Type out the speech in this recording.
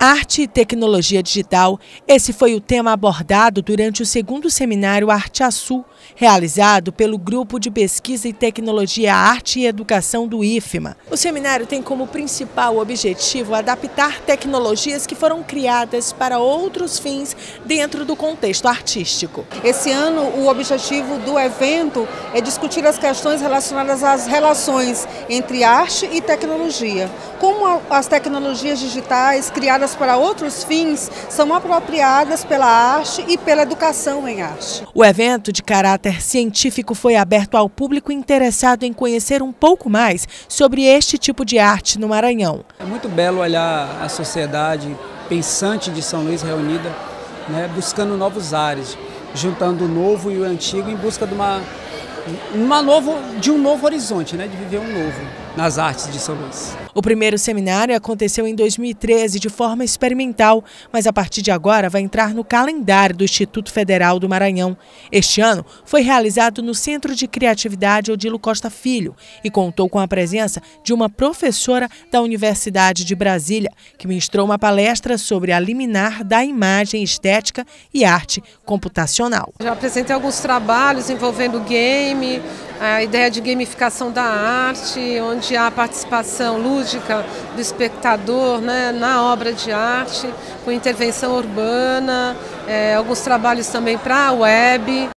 Arte e tecnologia digital, esse foi o tema abordado durante o segundo seminário Arte Sul, realizado pelo Grupo de Pesquisa e Tecnologia Arte e Educação do IFMA. O seminário tem como principal objetivo adaptar tecnologias que foram criadas para outros fins dentro do contexto artístico. Esse ano, o objetivo do evento é discutir as questões relacionadas às relações entre arte e tecnologia. Como as tecnologias digitais criadas para outros fins são apropriadas pela arte e pela educação em arte. O evento de caráter científico foi aberto ao público interessado em conhecer um pouco mais sobre este tipo de arte no Maranhão. É muito belo olhar a sociedade pensante de São Luís reunida, né, buscando novos ares, juntando o novo e o antigo em busca de uma uma novo, de um novo horizonte, né, de viver um novo nas artes de São Luís. O primeiro seminário aconteceu em 2013 de forma experimental, mas a partir de agora vai entrar no calendário do Instituto Federal do Maranhão. Este ano foi realizado no Centro de Criatividade Odilo Costa Filho e contou com a presença de uma professora da Universidade de Brasília, que ministrou uma palestra sobre a liminar da imagem estética e arte computacional. Já apresentei alguns trabalhos envolvendo game, a ideia de gamificação da arte, onde há participação lúdica do espectador né, na obra de arte, com intervenção urbana, é, alguns trabalhos também para a web.